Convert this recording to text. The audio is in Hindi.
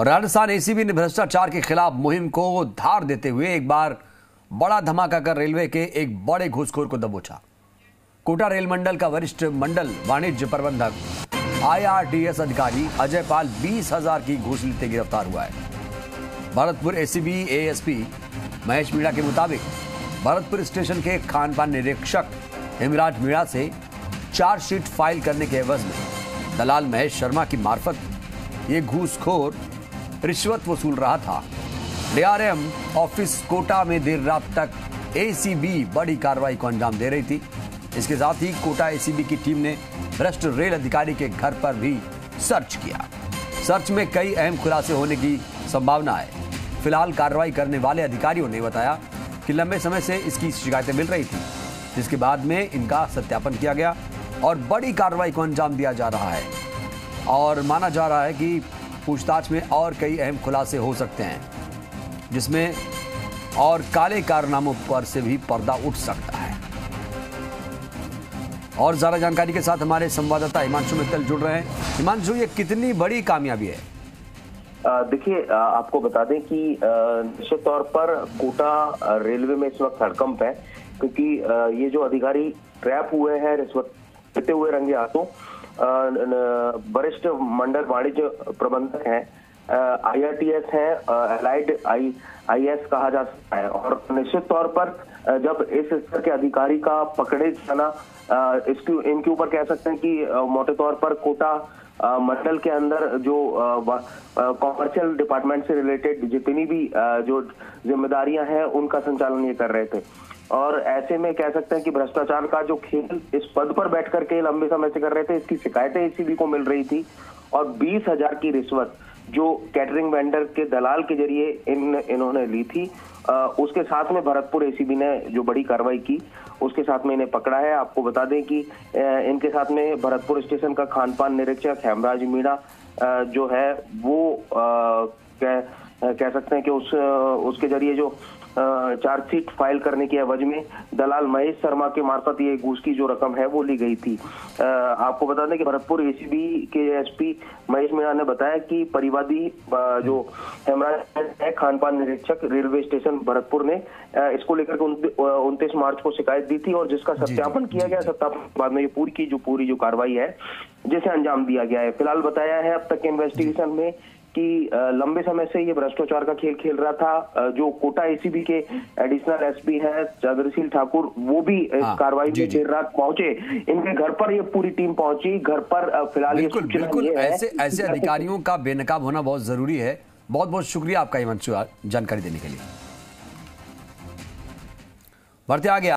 और राजस्थान एसीबी ने भ्रष्टाचार के खिलाफ मुहिम को धार देते हुए एक बार बड़ा धमाका कर रेलवे के एक बड़े घूसखोर को दबोचा। कोटा रेल मंडल का वरिष्ठ मंडल वाणिज्य प्रबंधक आईआरटीएस अधिकारी अजय पाल बीस हज़ार की घूस लेते गिरफ़्तार हुआ है। भरतपुर एसीबी एएसपी महेश मीणा के मुताबिक, भरतपुर स्टेशन के खान पान निरीक्षक हिमराज मीणा से चार्जशीट फ़ाइल करने के एवज में दलाल महेश शर्मा की मार्फत ये घूसखोर रिश्वत वसूल रहा था। डीआरएम ऑफ़िस कोटा में देर रात तक एसीबी बड़ी कार्रवाई को अंजाम दे रही थी। इसके साथ ही कोटा एसीबी की टीम ने भ्रष्ट रेल अधिकारी के घर पर भी सर्च किया। सर्च में कई अहम खुलासे होने की संभावना है। फ़िलहाल कार्रवाई करने वाले अधिकारियों ने बताया कि लंबे समय से इसकी शिकायतें मिल रही थी, जिसके बाद में इनका सत्यापन किया गया और बड़ी कार्रवाई को अंजाम दिया जा रहा है। और माना जा रहा है कि पूछताछ में और कई अहम खुलासे हो सकते हैं, जिसमें और काले कारनामों पर से भी पर्दा उठ सकता है। और ज़्यादा जानकारी के साथ हमारे संवाददाता हिमांशु मित्तल जुड़ रहे हैं। हिमांशु, ये कितनी बड़ी कामयाबी है? देखिए आपको बता दें कि निश्चित तौर पर कोटा रेलवे में इस वक्त हड़कंप है, क्योंकि ये जो अधिकारी ट्रैप हुए हैं रिश्वत देते हुए रंगे हाथों वरिष्ठ मंडल वाणिज्य प्रबंधक हैं आईआरटीएस है अलाइड आई आईएएस कहा जा सकता है। और निश्चित तौर पर जब इस स्तर के अधिकारी का पकड़े जाना इसके, इनके ऊपर कह सकते हैं कि मोटे तौर पर कोटा मंडल के अंदर जो कॉमर्शियल डिपार्टमेंट से रिलेटेड जितनी भी जो जिम्मेदारियाँ हैं, उनका संचालन ये कर रहे थे। और ऐसे में कह सकते हैं कि भ्रष्टाचार का जो खेल इस पद पर बैठ करके लंबे समय से कर रहे थे इसकी शिकायतें एसीबी को मिल रही थी। और बीस हज़ार की रिश्वत जो कैटरिंग वेंडर के दलाल के ज़रिए इन इन्होंने ली थी आ, उसके साथ में भरतपुर एसीबी ने जो बड़ी कार्रवाई की उसके साथ में इन्हें पकड़ा है। आपको बता दें कि इनके साथ में भरतपुर स्टेशन का खान पान निरीक्षक हेमराज मीणा जो है वो कह कह सकते हैं कि उस उसके ज़रिए जो चार्जशीट फ़ाइल करने की एवज में दलाल महेश शर्मा के मार्फत ये घूस की जो रकम है वो ली गई थी। आपको बता दें कि भरतपुर एसीबी के एसपी महेश मीणा ने बताया कि परिवादी जो हेमराज है खान पान निरीक्षक रेलवे स्टेशन भरतपुर ने इसको लेकर के उनतीस मार्च को शिकायत दी थी और जिसका सत्यापन किया गया सत्यापन बाद में ये पूरी की जो पूरी जो कार्रवाई है जिसे अंजाम दिया गया है। फ़िलहाल बताया है अब तक के इन्वेस्टिगेशन में कि लंबे समय से ये भ्रष्टाचार का खेल खेल रहा था। जो कोटा एसीबी के एडिशनल एसपी है चंद्रशील ठाकुर वो भी इस हाँ, कार्रवाई में देर रात पहुँचे। इनके घर पर ये पूरी टीम पहुँची। घर पर फ़िलहाल ये बिल्कुल ऐसे ऐसे अधिकारियों का बेनकाब होना बहुत ज़रूरी है। बहुत बहुत शुक्रिया आपका हिमांशु जानकारी देने के लिए। बढ़ते आगे।